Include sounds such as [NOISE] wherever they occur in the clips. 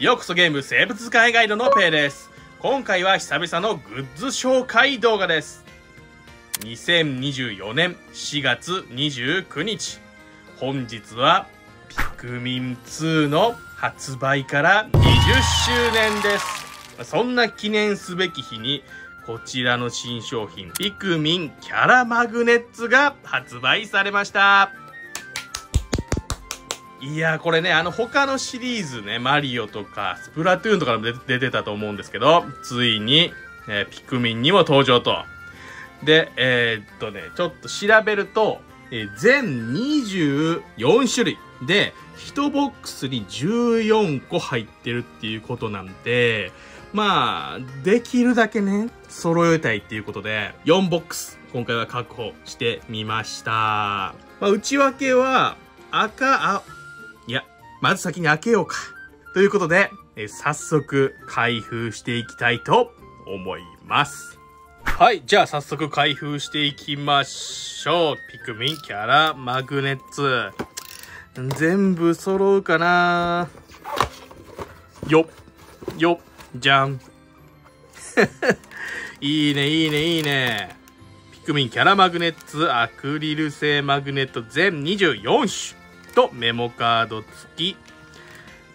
ようこそゲーム生物界ガイドのペイです。今回は久々のグッズ紹介動画です。2024年4月29日。本日はピクミン2の発売から20周年です。そんな記念すべき日にこちらの新商品ピクミンキャラマグネッツが発売されました。いやこれね、あの他のシリーズね、マリオとかスプラトゥーンとかでも出てたと思うんですけど、ついに、えーピクミンにも登場と。で、えーっとね、ちょっと調べると、えー全24種類で、1ボックスに14個入ってるっていうことなんで、まあ、できるだけね、揃えたいっていうことで、4ボックス、今回は確保してみました。まあ、内訳は、赤、あ、まず先に開けようか。ということで、え早速開封していきたいと思います。はい、じゃあ早速開封していきましょう。ピクミンキャラマグネッツ。全部揃うかなよっ、よっ、じゃん。[LAUGHS] いいね、いいね、いいね。ピクミンキャラマグネッツアクリル製マグネット全24種とメモカード付き。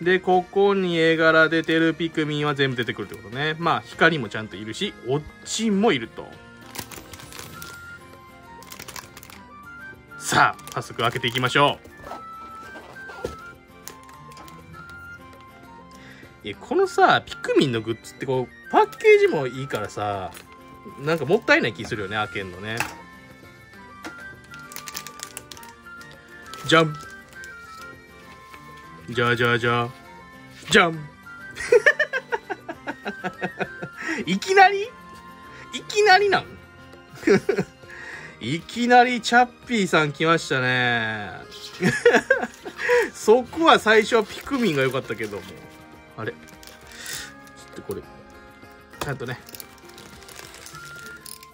で、ここに絵柄出てるピクミンは全部出てくるってことね。まあ、光もちゃんといるし、オッチンもいると。さあ、早速開けていきましょう。いや、このさ、ピクミンのグッズってこう、パッケージもいいからさ、なんかもったいない気するよね、開けんのね。じゃん。じゃじゃじゃ。じゃん。[LAUGHS] いきなり？いきなりなん？[LAUGHS] いきなりチャッピーさん来ましたね。[LAUGHS] そこは最初はピクミンが良かったけども。あれ？ちょっとこれ、ちゃんとね、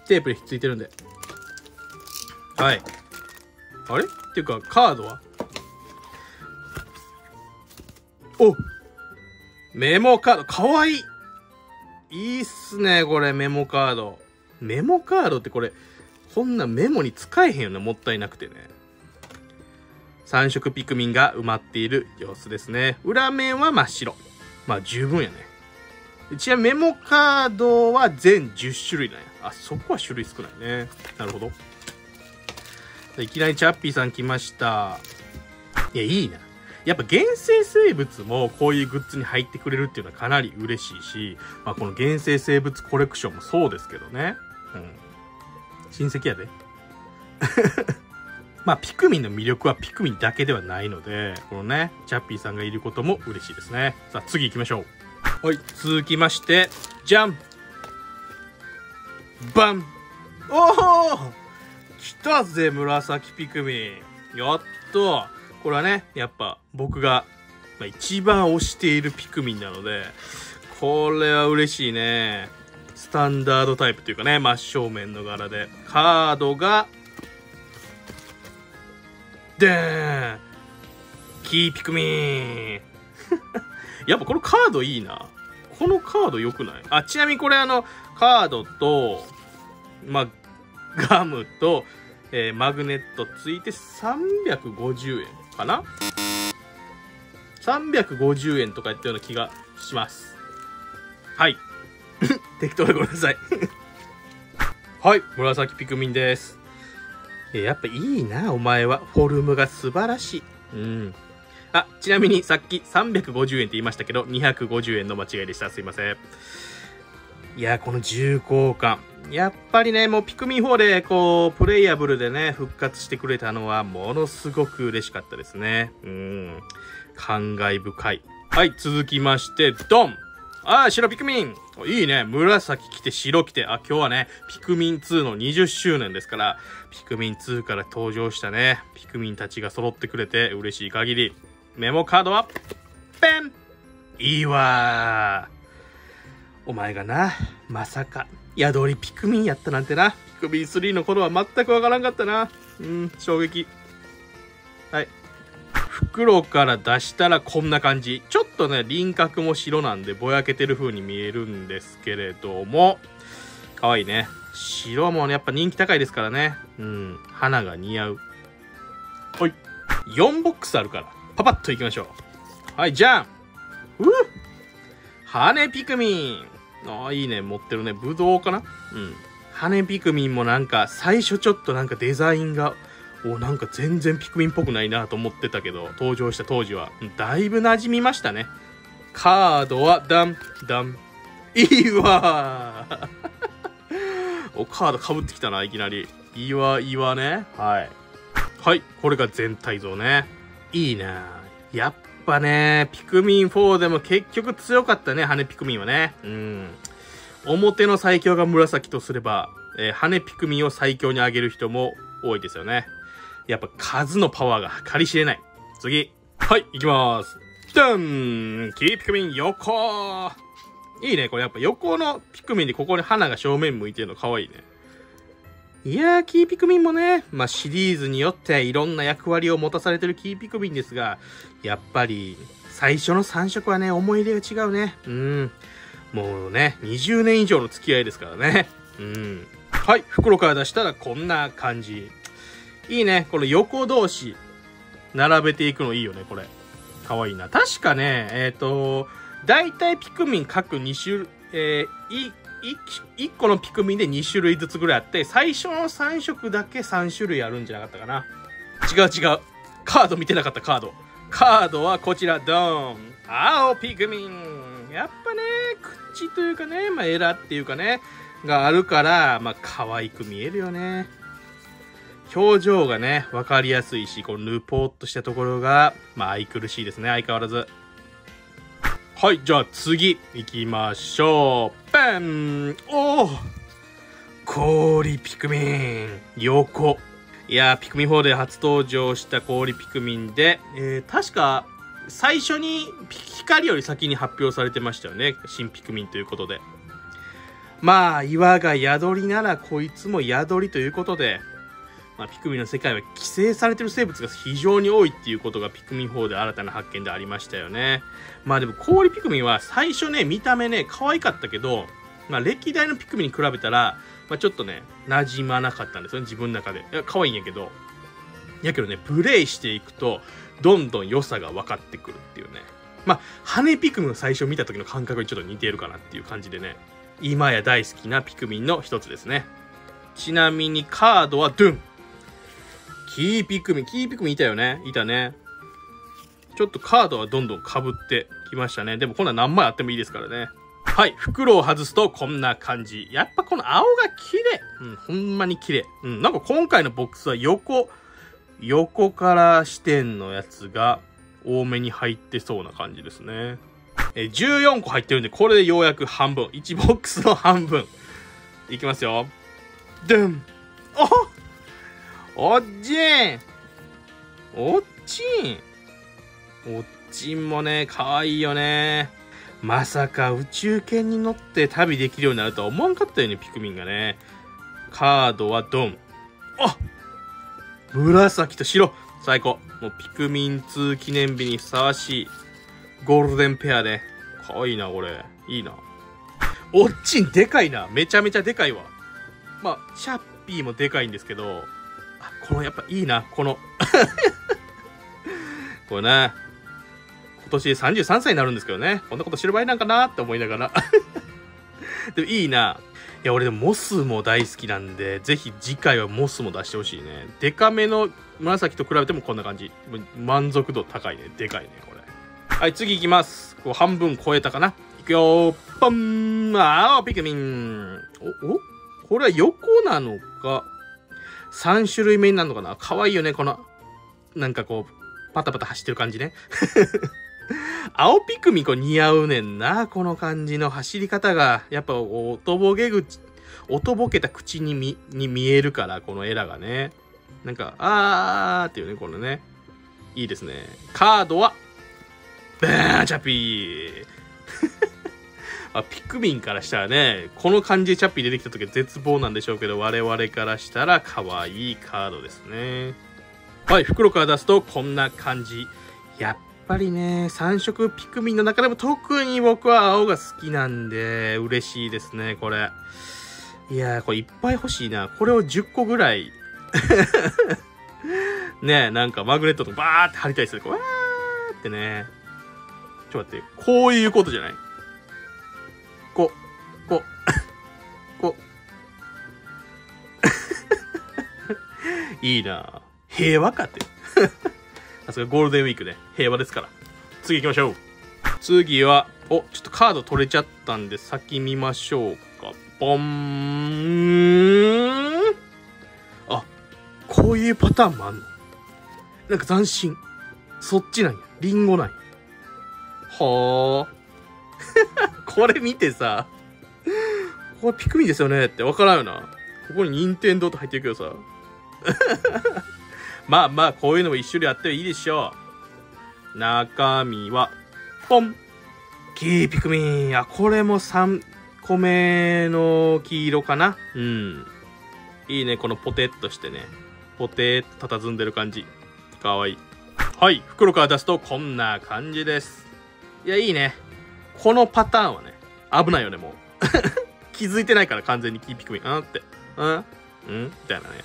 テープでひっついてるんで。はい。あれ？っていうか、カードは？おメモカード、かわいいいいっすね、これ、メモカード。メモカードってこれ、こんなメモに使えへんよね、もったいなくてね。3色ピクミンが埋まっている様子ですね。裏面は真っ白。まあ、十分やね。ちなみにメモカードは全10種類なんや。あ、そこは種類少ないね。なるほど。いきなりチャッピーさん来ました。いや、いいな。やっぱ原生生物もこういうグッズに入ってくれるっていうのはかなり嬉しいし、まあ、この原生生物コレクションもそうですけどね。うん。親戚やで。[LAUGHS] まあ、ピクミンの魅力はピクミンだけではないので、このね、チャッピーさんがいることも嬉しいですね。さあ、次行きましょう。はい、続きまして、じゃんバンおお来たぜ、紫ピクミン。やっと。これはね、やっぱ僕が、一番推しているピクミンなので、これは嬉しいね。スタンダードタイプというかね、真正面の柄で。カードが、でーんキーピクミン [LAUGHS] やっぱこのカードいいな。このカード良くない？あ、ちなみにこれあの、カードと、まあ、ガムと、えーマグネットついて350円かな ?350 円とかやったような気がします。はい。[LAUGHS] 適当でごめんなさい。[LAUGHS] はい、紫ピクミンです。やっぱいいな、お前は。フォルムが素晴らしい。うん。あ、ちなみにさっき350円って言いましたけど、250円の間違いでした。すいません。いや、この重厚感。やっぱりね、もうピクミン4で、こう、プレイヤブルでね、復活してくれたのは、ものすごく嬉しかったですね。うん。感慨深い。はい、続きまして、ドンあー、白ピクミンいいね。紫着て白着て。あ、今日はね、ピクミン2の20周年ですから、ピクミン2から登場したね、ピクミンたちが揃ってくれて嬉しい限り。メモカードは、ペンいいわー。お前がな、まさか、宿りピクミンやったなんてな。ピクミン3の頃は全くわからんかったな。うん、衝撃。はい。袋から出したらこんな感じ。ちょっとね、輪郭も白なんでぼやけてる風に見えるんですけれども、かわいいね。白もね、やっぱ人気高いですからね。うん。花が似合う。はい。4ボックスあるから、パパッといきましょう。はい、じゃんう羽ピクミンああ、いいね。持ってるね。ブドウかな？うん。羽ピクミンもなんか、最初ちょっとなんかデザインが、お、なんか全然ピクミンっぽくないなと思ってたけど、登場した当時は、だいぶ馴染みましたね。カードは、ダン、ダン。いいわ [LAUGHS] お、カードかぶってきたな、いきなり。いいわ、いいわね。はい。はい、これが全体像ね。いいなやっぱね、ピクミン4でも結局強かったね、羽ピクミンはね。うん。表の最強が紫とすれば、えー、羽ピクミンを最強に上げる人も多いですよね。やっぱ数のパワーが計り知れない。次。はい、行きます。ダンキーピクミン横いいね、これやっぱ横のピクミンでここに花が正面向いてるの可愛いね。いやー、キーピクミンもね、まあ、シリーズによっていろんな役割を持たされてるキーピクミンですが、やっぱり、最初の3色はね、思い入れが違うね。うん。もうね、20年以上の付き合いですからね。うん。はい、袋から出したらこんな感じ。いいね、この横同士、並べていくのいいよね、これ。かわいいな。確かね、えっ、ー、と、大体ピクミン各2種、えー、1個のピクミンで2種類ずつぐらいあって、最初の3色だけ3種類あるんじゃなかったかな。違う違う。カード見てなかったカード。カードはこちら、ドーン。青ピクミン。やっぱね、口というかね、まあ、エラっていうかね、があるから、まあ、可愛く見えるよね。表情がね、わかりやすいし、このヌポーっとしたところが、まあ、愛くるしいですね、相変わらず。はい、じゃあ次、行きましょう。バンおお氷ピクミン横。いやピクミン4で初登場した氷ピクミンで、えー、確か、最初に光より先に発表されてましたよね。新ピクミンということで。まあ、岩が宿りならこいつも宿りということで、まあ、ピクミンの世界は規制されてる生物が非常に多いっていうことがピクミン4で新たな発見でありましたよね。まあでも氷ピクミンは最初ね、見た目ね、可愛かったけど、まあ歴代のピクミンに比べたら、まあちょっとね、馴染まなかったんですよね、自分の中で。いや、可愛いんやけど。やけどね、プレイしていくと、どんどん良さが分かってくるっていうね。まあ、羽ピクミンを最初見た時の感覚にちょっと似ているかなっていう感じでね、今や大好きなピクミンの一つですね。ちなみにカードはドゥン。キーピクミン、キーピクミンいたよねいたね。ちょっとカードはどんどん被ってきましたね。でもこんな何枚あってもいいですからね。はい。袋を外すとこんな感じ。やっぱこの青が綺麗。うん、ほんまに綺麗。うん、なんか今回のボックスは横、横から視点のやつが多めに入ってそうな感じですね。え14個入ってるんで、これでようやく半分。1ボックスの半分。いきますよ。ドゥンおおっちんおっちんおっちんもね、かわいいよね。まさか宇宙犬に乗って旅できるようになるとは思わんかったよね、ピクミンがね。カードはドン。あ紫と白最高。もうピクミン2記念日にふさわしいゴールデンペアで。かわいいな、これ。いいな。おっちんでかいな。めちゃめちゃでかいわ。まあ、シャッピーもでかいんですけど、このやっぱいいな、この。[LAUGHS] これな、今年33歳になるんですけどね。こんなこと知る場合なんかなって思いながら。[LAUGHS] でもいいな。いや、俺でもモスも大好きなんで、ぜひ次回はモスも出してほしいね。デカめの紫と比べてもこんな感じ。満足度高いね。でかいね、これ。はい、次行きます。こう半分超えたかな。いくよー。ポン青ピクミン。お、お？これは横なのか、3種類目になるのかな？可愛いよね、この、なんかこう、パタパタ走ってる感じね。[LAUGHS] 青ピクミコ似合うねんな、この感じの走り方が。やっぱ、おとぼけ口、おとぼけた口にみ、に見えるから、このエラがね。なんか、あーっていうね、このね。いいですね。カードは、バーチャピー。あ、ピクミンからしたらね、この感じでチャッピー出てきた時は絶望なんでしょうけど、我々からしたら可愛いカードですね。はい、袋から出すとこんな感じ。やっぱりね、3色ピクミンの中でも特に僕は青が好きなんで、嬉しいですね、これ。いやー、これいっぱい欲しいな。これを10個ぐらい [LAUGHS] ねなんかマグネットとかバーって貼りたいですね。わーってね。ちょっと待って、こういうことじゃないこ、こ、こ。[LAUGHS] いいな平和かって。さすがゴールデンウィークね。平和ですから。次行きましょう。次は、お、ちょっとカード取れちゃったんで先見ましょうか。ボン。あ、こういうパターンもあんのなんか斬新。そっちなんや。リンゴなんや。はあ。これ見てさ、これピクミンですよねってわからんよな。ここに任天堂と入ってるけどさ。[LAUGHS] まあまあ、こういうのも一種類あってもいいでしょう。中身は、ポンキーピクミン。あ、これも3個目の黄色かなうん。いいね、このポテッとしてね。ポテーっと佇んでる感じ。かわいい。はい、袋から出すとこんな感じです。いや、いいね。このパターンはね、危ないよね、もう。[LAUGHS] 気づいてないから完全にキーピクミン。うんって。うんうん？みたいなね。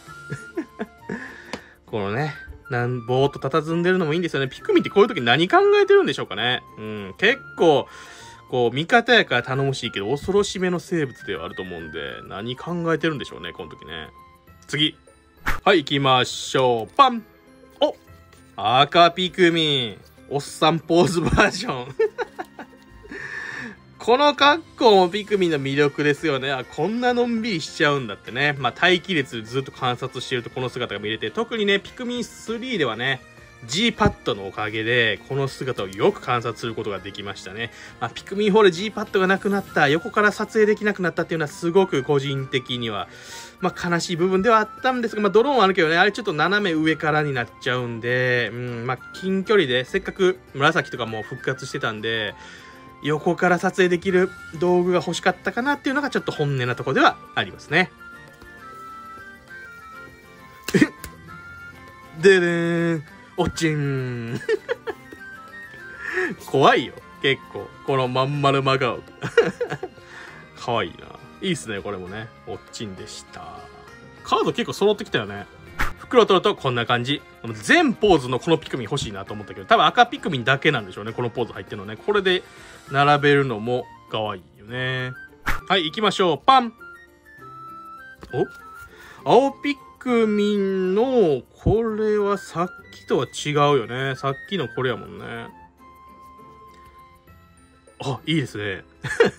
[LAUGHS] このね、なん、ぼーっと佇んでるのもいいんですよね。ピクミンってこういう時何考えてるんでしょうかね。うん、結構、こう、味方やから頼もしいけど、恐ろしめの生物ではあると思うんで、何考えてるんでしょうね、この時ね。次。はい、行きましょう。パンお赤ピクミン。おっさんポーズバージョン。この格好もピクミンの魅力ですよね。あ、こんなのんびりしちゃうんだってね。まあ、待機列ずっと観察してるとこの姿が見れて、特にね、ピクミン3ではね、G パッドのおかげで、この姿をよく観察することができましたね。まあ、ピクミン4で G パッドがなくなった、横から撮影できなくなったっていうのはすごく個人的には、まあ、悲しい部分ではあったんですが、まあ、ドローンはあるけどね、あれちょっと斜め上からになっちゃうんで、うん、まあ、近距離で、せっかく紫とかも復活してたんで、横から撮影できる道具が欲しかったかなっていうのがちょっと本音なところではありますね。[LAUGHS] ででーん。おちん。[LAUGHS] 怖いよ。結構。このまん丸真顔。かわいいな。いいっすね、これもね。おっちんでした。カード結構揃ってきたよね。袋取るとこんな感じ。全ポーズのこのピクミン欲しいなと思ったけど、多分赤ピクミンだけなんでしょうね。このポーズ入ってるのね。これで並べるのも可愛いよね。はい、行きましょう。パンお？青ピクミンの、これはさっきとは違うよね。さっきのこれやもんね。あ、いいですね。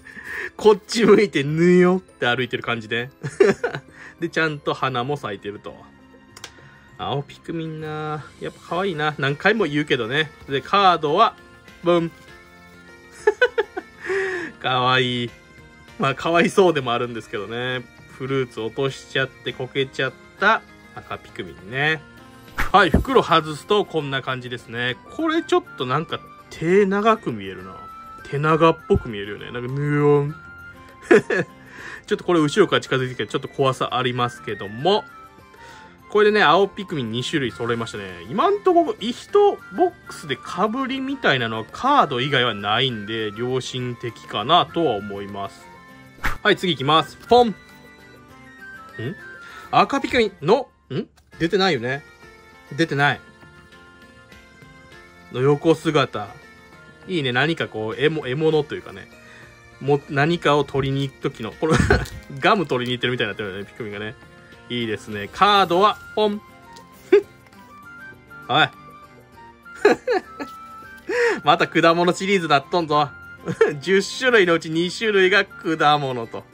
[LAUGHS] こっち向いてぬよって歩いてる感じで。[LAUGHS] で、ちゃんと花も咲いてると。青ピクミンなやっぱ可愛いな。何回も言うけどね。で、カードは、ブン。[LAUGHS] 可愛い。まあ、可愛そうでもあるんですけどね。フルーツ落としちゃってこけちゃった赤ピクミンね。はい、袋外すとこんな感じですね。これちょっとなんか手長く見えるな。手長っぽく見えるよね。なんかぬよん。[LAUGHS] ちょっとこれ後ろから近づいてきてちょっと怖さありますけども。これでね、青ピクミン2種類揃いましたね。今んところ、1ボックスで被りみたいなのはカード以外はないんで、良心的かなとは思います。はい、次行きます。ポンん？赤ピクミンの、ん？出てないよね。出てない。の横姿。いいね、何かこう、獲物、獲物というかね。も、何かを取りに行くときの、これ [LAUGHS] ガム取りに行ってるみたいになってるよね、ピクミンがね。いいですね。カードは、ポン。[LAUGHS] はい。[LAUGHS] また果物シリーズなっとんぞ。[LAUGHS] 10種類のうち2種類が果物と。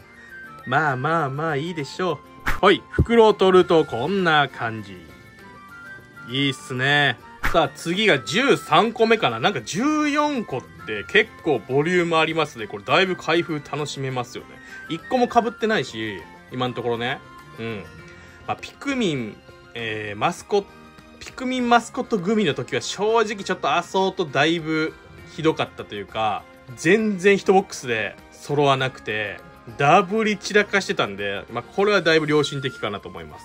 まあまあまあいいでしょう。はい。袋を取るとこんな感じ。いいっすね。さあ次が13個目かな。なんか14個って結構ボリュームありますね。これだいぶ開封楽しめますよね。1個も被ってないし、今のところね。うん。まあ、ピクミン、えー、マスコット、ピクミンマスコット組の時は正直ちょっとアソートだいぶひどかったというか、全然1ボックスで揃わなくて、ダブり散らかしてたんで、まあ、これはだいぶ良心的かなと思います。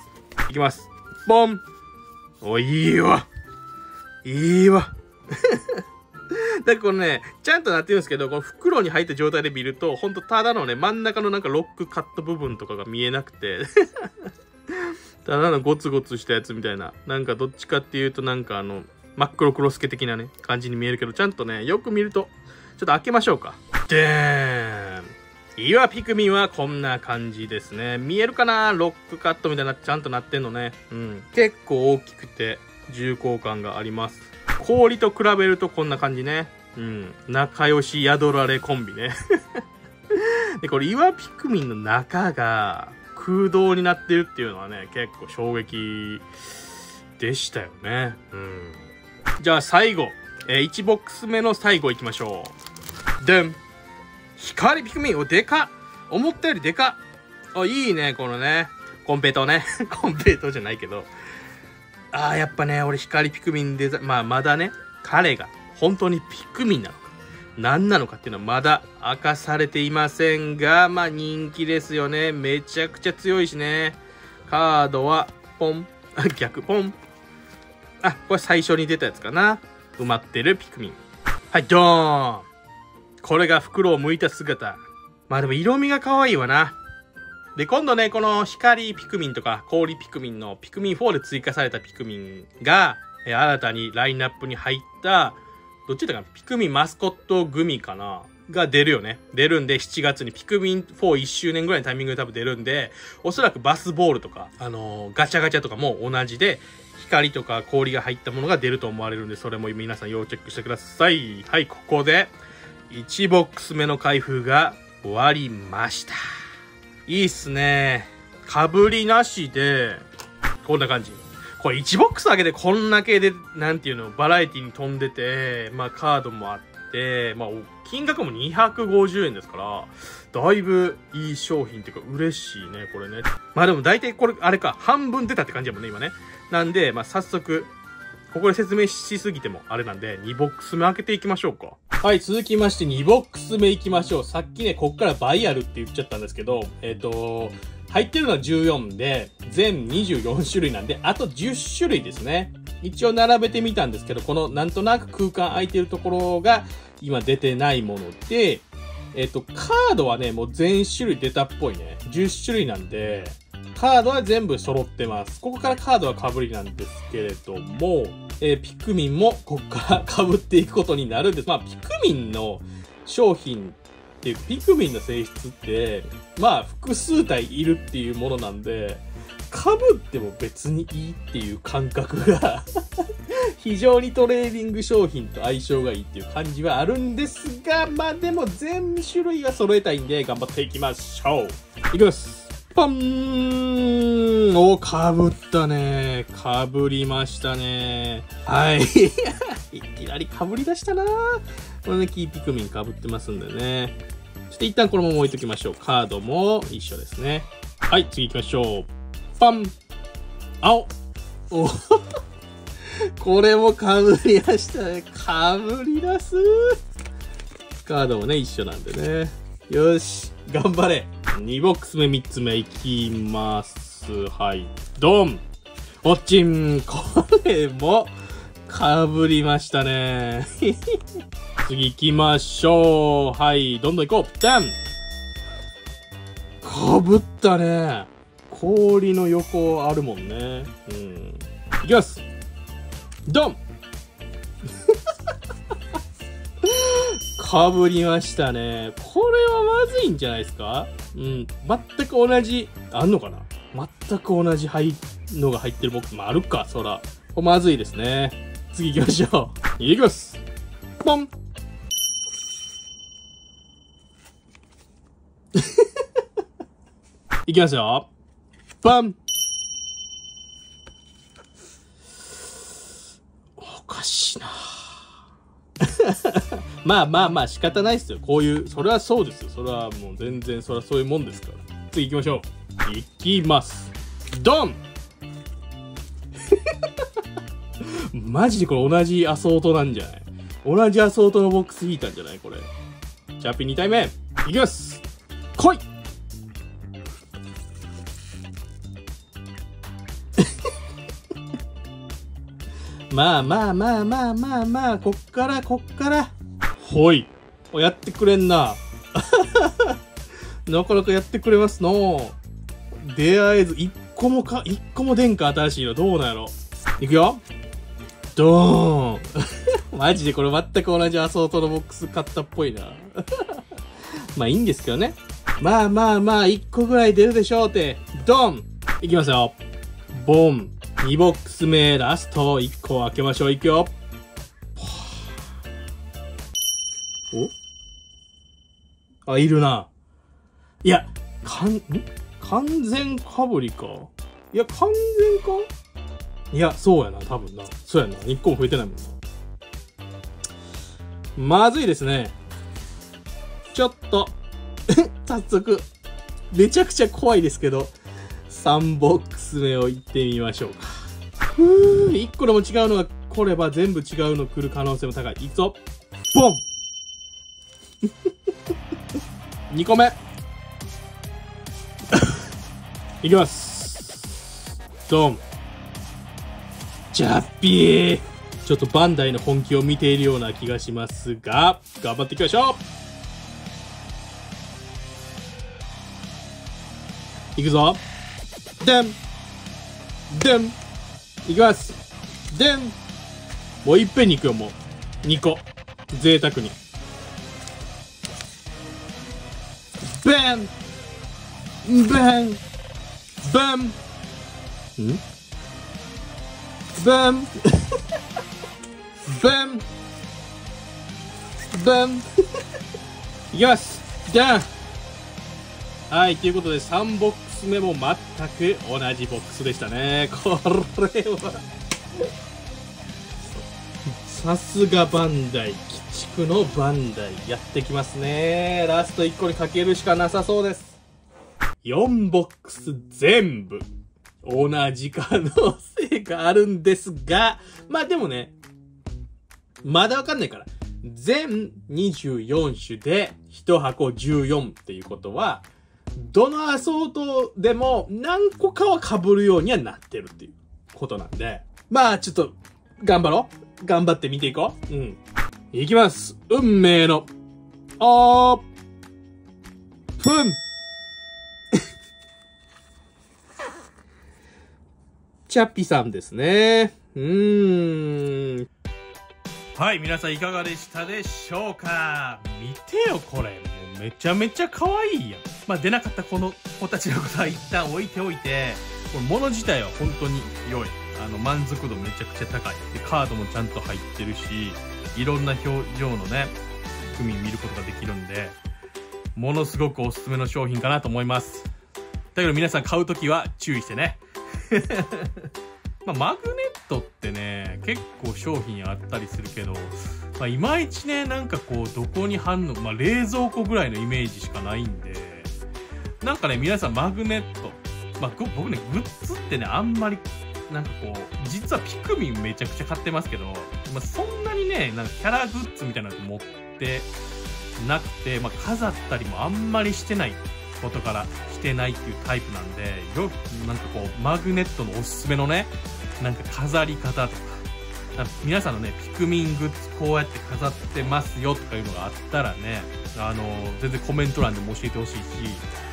いきます。ボンお、いいわ。いいわ。[LAUGHS] だからこのね、ちゃんとなってるんですけど、この袋に入った状態で見ると、ほんとただのね、真ん中のなんかロックカット部分とかが見えなくて、[LAUGHS] ただのゴツゴツしたやつみたいな。なんかどっちかっていうとなんかあの、真っ黒クロスケ的なね、感じに見えるけど、ちゃんとね、よく見ると、ちょっと開けましょうか。でーん。岩ピクミンはこんな感じですね。見えるかな？ロックカットみたいな、ちゃんとなってんのね。うん。結構大きくて、重厚感があります。氷と比べるとこんな感じね。うん。仲良し宿られコンビね。[LAUGHS] で、これ岩ピクミンの中が空洞になってるっていうのはね、結構衝撃でしたよね。うん。じゃあ最後、えー、1ボックス目の最後いきましょう。でん光ピクミンお、でか思ったよりでかあ、いいね、このね。コンペイトね。[LAUGHS] コンペイトじゃないけど。ああ、やっぱね、俺光ピクミンデザまあ、まだね、彼が本当にピクミンなの、何なのかっていうのはまだ明かされていませんが、まあ人気ですよね。めちゃくちゃ強いしね。カードは、ポン。あ、逆、ポン。あ、これ最初に出たやつかな。埋まってるピクミン。はい、ドーンこれが袋を剥いた姿。まあでも色味が可愛いわな。で、今度ね、この光ピクミンとか氷ピクミンのピクミン4で追加されたピクミンが、新たにラインナップに入った、どっちだかな？ピクミンマスコットグミかな？が出るよね。出るんで、7月にピクミン41周年ぐらいのタイミングで多分出るんで、おそらくバスボールとか、あのー、ガチャガチャとかも同じで、光とか氷が入ったものが出ると思われるんで、それも皆さん要チェックしてください。はい、ここで、1ボックス目の開封が終わりました。いいっすね。かぶりなしで、こんな感じ。これ1ボックスだけでこんだけで、なんていうの、バラエティに飛んでて、まあカードもあって、まあ金額も250円ですから、だいぶいい商品っていうか嬉しいね、これね。まあでも大体これ、あれか、半分出たって感じやもんね、今ね。なんで、まあ、早速、ここで説明しすぎてもあれなんで、2ボックス目開けていきましょうか。はい、続きまして2ボックス目いきましょう。さっきね、こっから倍あるって言っちゃったんですけど、えっ、ー、と、入ってるのは14で、全24種類なんで、あと10種類ですね。一応並べてみたんですけど、このなんとなく空間空いてるところが今出てないもので、えっ、と、カードはね、もう全種類出たっぽいね。10種類なんで、カードは全部揃ってます。ここからカードは被りなんですけれども、えー、ピクミンもここから被っていくことになるんです。まあ、ピクミンの商品って、ピクミンの性質って、まあ、複数体いるっていうものなんで、被っても別にいいっていう感覚が [LAUGHS] 非常にトレーディング商品と相性がいいっていう感じはあるんですが、まあでも全種類は揃えたいんで頑張っていきましょう。いきますパンお、かぶったね。かぶりましたね。はい。[LAUGHS] いきなりかぶり出したなこれね、黄ピクミンかぶってますんでね。そして一旦このまま置いときましょう。カードも一緒ですね。はい、次行きましょう。パン青お [LAUGHS] これもかぶり出したね。かぶり出すカードもね、一緒なんでね。よし、頑張れ2ボックス目、3つ目いきます。はい。ドンおちんこれも、かぶりましたね。次行きましょう。はい。どんどん行こう。ダンかぶったね。氷の横あるもんね。うん。いきます。ドンかぶりましたね。これはまずいんじゃないですか？うん。全く同じ、あんのかな？全く同じ入のが入ってるボックスもあるか、そら。まずいですね。次行きましょう。いきます。ポン [LAUGHS] いきますよ。ポンおかしいな [LAUGHS] まあまあまあ仕方ないっすよ。こういう、それはそうですよ。それはもう全然、それはそういうもんですから。次行きましょう。行きます。ドン [LAUGHS] マジでこれ同じアソートなんじゃない？同じアソートのボックス引いたんじゃない？これ。チャッピー2体目。いきます来い [LAUGHS] まあまあまあまあまあまあ、こっからこっから。ほい。やってくれんな。[LAUGHS] なかなかやってくれますの。出会えず、一個もか、一個も出んか、新しいの。どうなんやろ。いくよ。ドーン [LAUGHS] マジでこれ全く同じアソートのボックス買ったっぽいな。まあいいんですけどね。まあまあまあ、一個ぐらい出るでしょうって。ドンいきますよ。ボン。2ボックス目、ラスト1個開けましょう。いくよ。お？あ、いるな。いや、かん、ん？完全かぶりか。いや、完全か？いや、そうやな、多分な。そうやな。1個も増えてないもんな。まずいですね。ちょっと [LAUGHS] 早速、めちゃくちゃ怖いですけど、3ボックス目を行ってみましょうか。ふぅ、1個でも違うのが来れば全部違うの来る可能性も高い。いくぞボン [LAUGHS] !2 個目。[LAUGHS] いきます。ドン。ジャッピー。ちょっとバンダイの本気を見ているような気がしますが、頑張っていきましょういくぞ。でん。でん。いきます。でん。もういっぺんにいくよ、もう。2個。贅沢に。バンバンバンん？バンバンバンいきます。じゃあはい、ということで3ボックス目も全く同じボックスでしたね。これはさすがバンダイ、鬼畜のバンダイ、やってきますね。ラスト1個にかけるしかなさそうです。4ボックス全部、同じ可能性があるんですが、まあでもね、まだわかんないから。全24種で1箱14っていうことは、どのアソートでも何個かは被るようにはなってるっていうことなんで、まあちょっと頑張ろう。頑張って見ていこう。うん。いきます。運命の、オープン [LAUGHS] チャッピさんですね。うーん。はい、皆さんいかがでしたでしょうか？見てよ、これ。めちゃめちゃ可愛いやん。まあ、出なかったこの子たちのことは一旦置いておいて、これ物自体は本当に良い。あの満足度めちゃくちゃ高いでカードもちゃんと入ってるしいろんな表情のね区民見ることができるんでものすごくおすすめの商品かなと思いますだけど皆さん買う時は注意してね [LAUGHS] まあ、マグネットってね結構商品あったりするけど、まあ、いまいちねなんかこうどこに反応、まあ、冷蔵庫ぐらいのイメージしかないんでなんかね皆さんマグネットまあ、僕ねグッズってねあんまりなんかこう、実はピクミンめちゃくちゃ買ってますけど、まあ、そんなにね、なんかキャラグッズみたいなの持ってなくて、まあ、飾ったりもあんまりしてないことからしてないっていうタイプなんで、よくなんかこう、マグネットのおすすめのね、なんか飾り方と、か皆さんのね、ピクミングッズこうやって飾ってますよとかいうのがあったらね、あの、全然コメント欄でも教えてほしいし、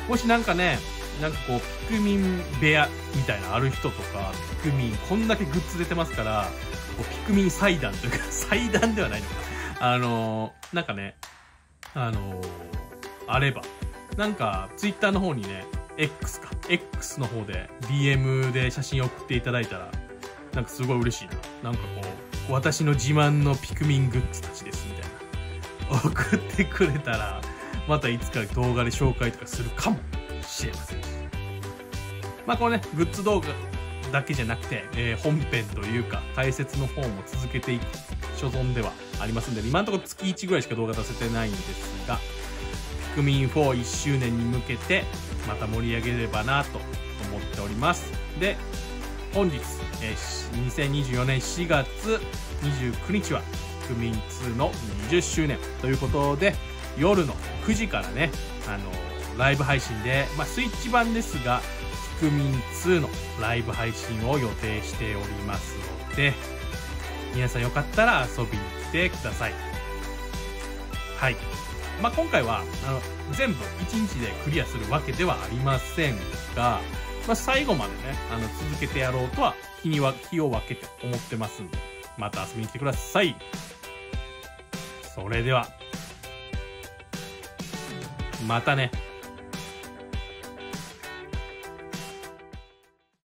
もしなんかね、なんかこう、ピクミン部屋みたいなある人とか、ピクミン、こんだけグッズ出てますから、こうピクミン祭壇というか、[LAUGHS] 祭壇ではないのか。あの、なんかね、あの、あれば、なんか、ツイッターの方にね、X か、X の方で DM で写真送っていただいたら、なんかすごい嬉しいな。なんかこう、私の自慢のピクミングッズたちですみたいな。送ってくれたら、またいつか動画で紹介とかするかもしれませんまあこのね、グッズ動画だけじゃなくて、えー、本編というか解説の方も続けていく所存ではありますんで、今のところ月1ぐらいしか動画出せてないんですが、ピクミン41周年に向けてまた盛り上げればなと思っております。で、本日、え、2024年4月29日は、ピクミン2の20周年ということで、夜の9時からね、あのライブ配信で、まあ、スイッチ版ですが、ピクミン2のライブ配信を予定しておりますので、皆さんよかったら遊びに来てください。はい。まあ、今回は、あの、全部1日でクリアするわけではありませんが、まあ、最後までね、あの、続けてやろうとは、日には、気を分けて思ってますんで、また遊びに来てください。それでは、またね。